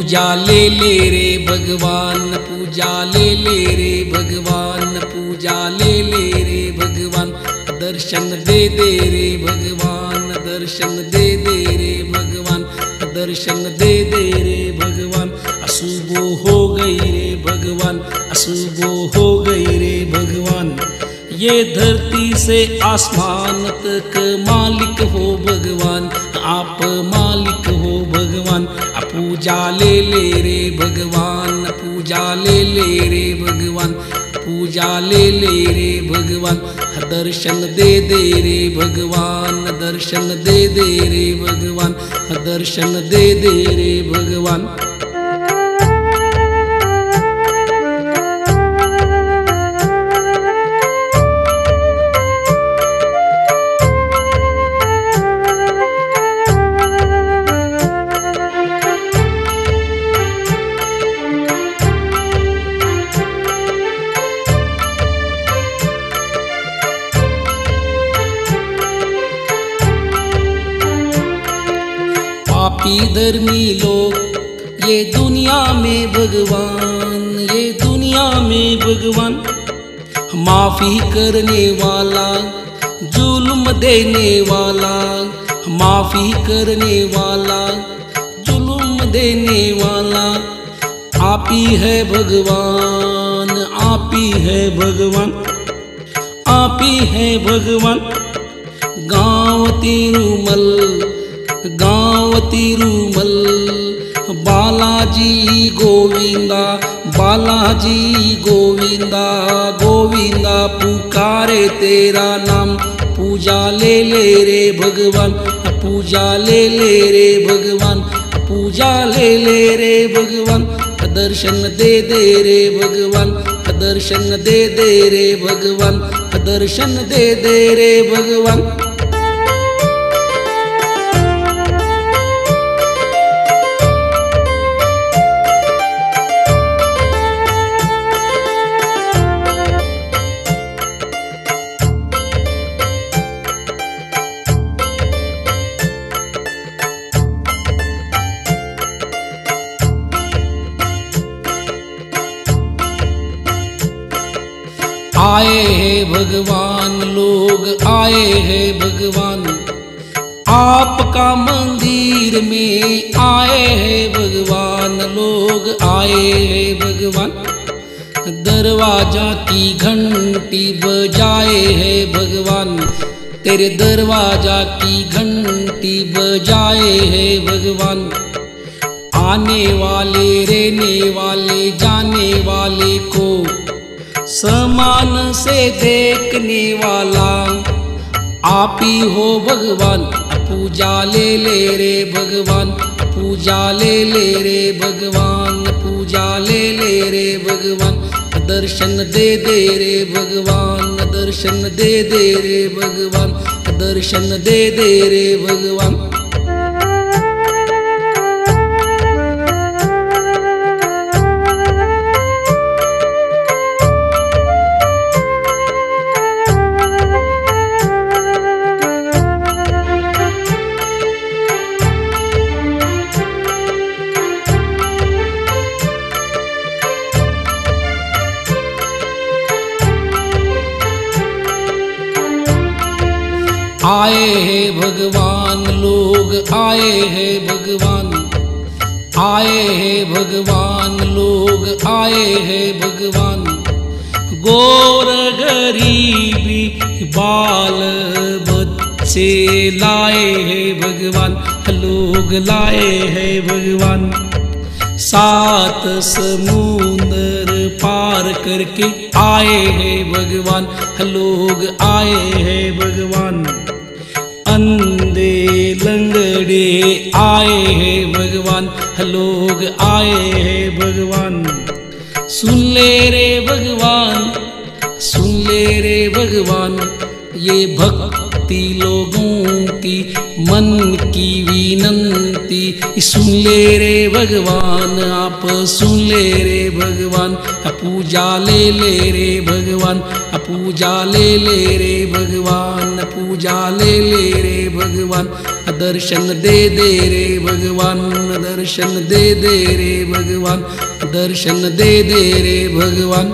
पूजा ले ले रे भगवान, पूजा ले ले रे भगवान, पूजा ले ले रे भगवान। दर्शन दे दे रे भगवान, दर्शन दे दे रे भगवान। दर्शन दे दे रे ये धरती से आसमान तक मालिक हो भगवान। आप मालिक हो भगवान। पूजा ले ले रे भगवान। पूजा ले ले रे भगवान। पूजा ले ले रे भगवान। दर्शन दे दे रे भगवान। दर्शन दे दे रे भगवान। दर्शन दे दे रे भगवान। पापी धर्मी लोग, ये दुनिया में भगवान, ये दुनिया में भगवान। माफ़ी करने वाला, जुल्म देने वाला, माफ़ी करने वाला, जुल्म देने वाला। आप ही है भगवान, आप ही है भगवान, आप ही है भगवान। गाँव तिरुमल गाँव तिरुमल। बालाजी गोविंदा बालाजी गोविंदा गोविंदा, पुकारे तेरा नाम। पूजा ले ले रे भगवान, पूजा ले ले रे भगवान, पूजा ले ले रे भगवान। दर्शन दे दे रे भगवान दर्शन दे दे रे भगवान दर्शन दे दे रे भगवान। भगवान लोग आए हैं भगवान। आपका मंदिर में आए हैं भगवान। लोग आए हैं भगवान। दरवाज़ा की घंटी बजाए है भगवान। तेरे दरवाज़ा की घंटी बजाए है भगवान। आने वाले, रहने वाले, जाने वाले को समान से देखने वाला। आप ही हो भगवान, पूजा ले ले रे भगवान, पूजा ले ले रे भगवान, पूजा ले ले रे भगवान, दर्शन दे दे रे भगवान, दर्शन दे दे रे भगवान, दर्शन दे दे रे भगवान। आए हैं भगवान लोग, आए हैं भगवान। आए हैं भगवान लोग, आए हैं भगवान। गोर गरीबी बाल बच्चे लाए हैं भगवान। लोग लाए हैं भगवान। सात समुंदर पार करके आए हैं भगवान। लोग आए हैं भगवान। अंधे लंगड़े आए हैं भगवान। लोग आए हैं भगवान। सुन ले रे भगवान, सुन ले रे भगवान। ये भक्ति लोगों की मन की विनंती, सुन ले रे भगवान, आप सुन ले रे भगवान पूजा ले ले रे भगवान पूजा ले ले रे भगवान पूजा ले ले रे भगवान दर्शन दे दे रे भगवान दर्शन दे दे रे भगवान दर्शन दे दे रे भगवान।